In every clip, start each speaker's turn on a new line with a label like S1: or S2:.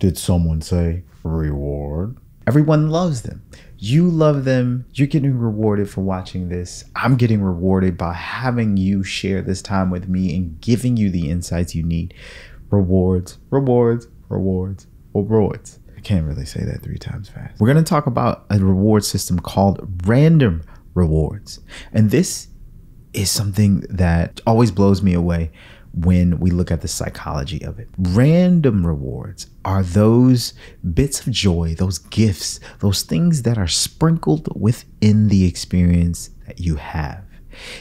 S1: Did someone say reward? Everyone loves them. You love them. You're getting rewarded for watching this. I'm getting rewarded by having you share this time with me and giving you the insights you need. Rewards, rewards, rewards, rewards. I can't really say that three times fast. We're going to talk about a reward system called random rewards. And this is something that always blows me away when we look at the psychology of it. Random rewards are those bits of joy, those gifts, those things that are sprinkled within the experience that you have.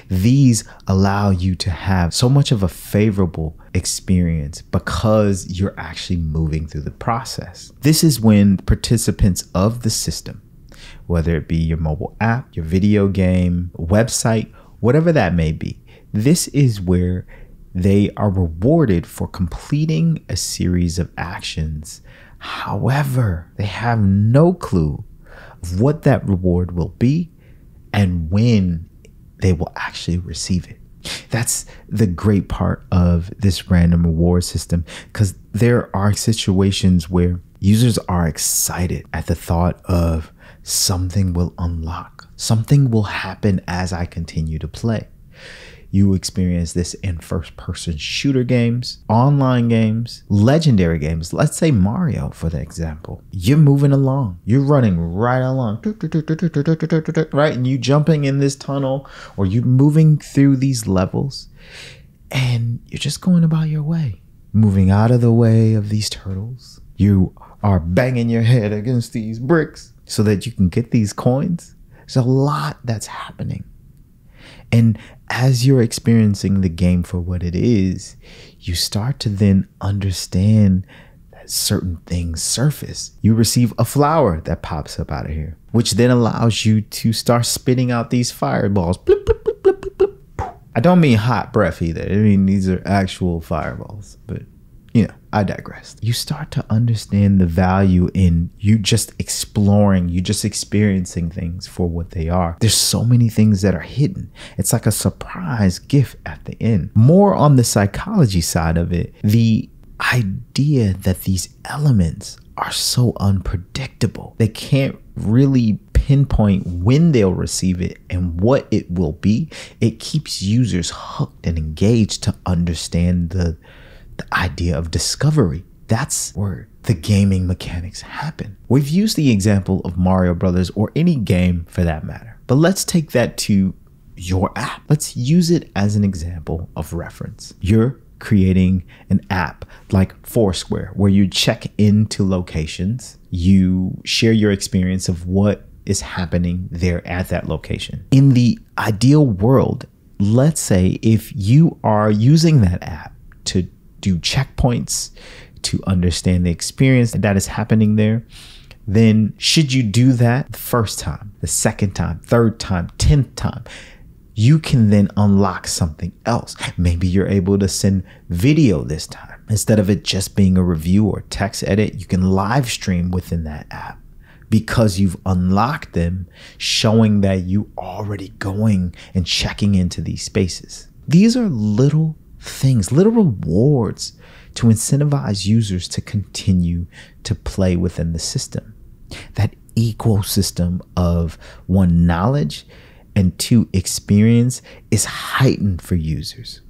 S1: These allow you to have so much of a favorable experience because you're actually moving through the process. This is when participants of the system, whether it be your mobile app, your video game, website, whatever that may be, this is where they are rewarded for completing a series of actions. However, they have no clue of what that reward will be and when they will actually receive it. That's the great part of this random reward system because there are situations where users are excited at the thought of something will unlock, something will happen as I continue to play. You experience this in first person shooter games, online games, legendary games. Let's say Mario, for the example. You're moving along, you're running right along, right? And you jumping in this tunnel or you moving through these levels and you're just going about your way, moving out of the way of these turtles. You are banging your head against these bricks so that you can get these coins. There's a lot that's happening. And as you're experiencing the game for what it is, you start to then understand that certain things surface. You receive a flower that pops up out of here, which then allows you to start spitting out these fireballs. Bloop, bloop, bloop, I don't mean hot breath either. I mean, these are actual fireballs, but you know, I digress. You start to understand the value in you just exploring, you just experiencing things for what they are. There's so many things that are hidden. It's like a surprise gift at the end. More on the psychology side of it, the idea that these elements are so unpredictable. They can't really pinpoint when they'll receive it and what it will be. It keeps users hooked and engaged to understand the the idea of discovery. That's where the gaming mechanics happen. We've used the example of Mario Brothers or any game for that matter, but let's take that to your app. Let's use it as an example of reference. You're creating an app like Foursquare where you check into locations, you share your experience of what is happening there at that location. In the ideal world, let's say if you are using that app to do checkpoints to understand the experience that is happening there, then should you do that the first time, the second time, third time, tenth time, you can then unlock something else. Maybe you're able to send video this time. Instead of it just being a review or text edit, you can live stream within that app because you've unlocked them, showing that you already going and checking into these spaces. These are little things, little rewards to incentivize users to continue to play within the system. That ecosystem of one knowledge and two experience is heightened for users.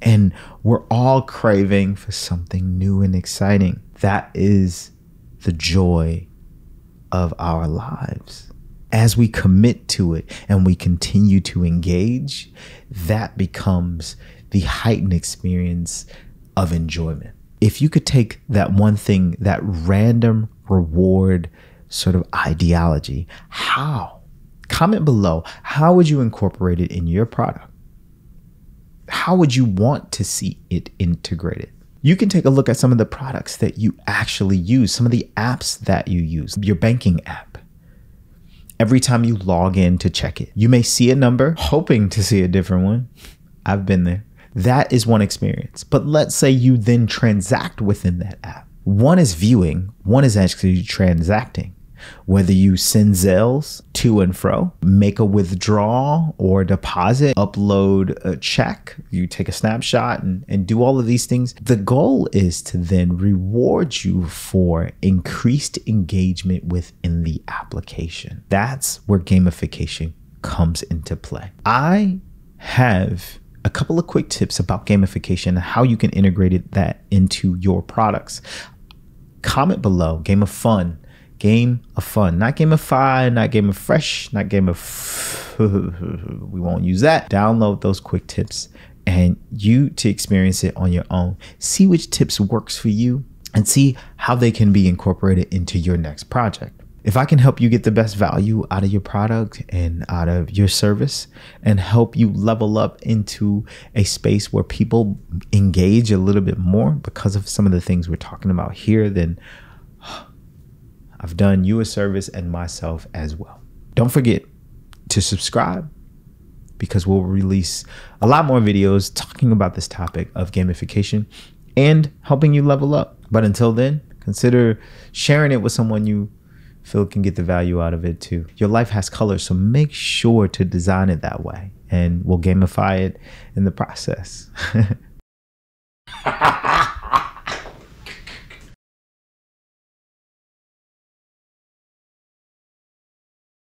S1: And we're all craving for something new and exciting. That is the joy of our lives. As we commit to it and we continue to engage, that becomes the heightened experience of enjoyment. If you could take that one thing, that random reward sort of ideology, how? Comment below. How would you incorporate it in your product? How would you want to see it integrated? You can take a look at some of the products that you actually use, some of the apps that you use, your banking app. Every time you log in to check it, you may see a number, hoping to see a different one. I've been there. That is one experience. But let's say you then transact within that app. One is viewing, one is actually transacting. Whether you send Zelles to and fro, make a withdrawal or deposit, upload a check, you take a snapshot and, and do all of these things. The goal is to then reward you for increased engagement within the application. That's where gamification comes into play. I have a couple of quick tips about gamification and how you can integrate that into your products. Comment below, game of fun, game of fun, not game of fun, not game of fresh, not game of we won't use that. Download those quick tips and you to experience it on your own. See which tips works for you and see how they can be incorporated into your next project if I can help you get the best value out of your product and out of your service and help you level up into a space where people engage a little bit more because of some of the things we're talking about here, then I've done you a service and myself as well. Don't forget to subscribe because we'll release a lot more videos talking about this topic of gamification and helping you level up. But until then, consider sharing it with someone you Phil can get the value out of it too. Your life has color, so make sure to design it that way, and we'll gamify it in the process.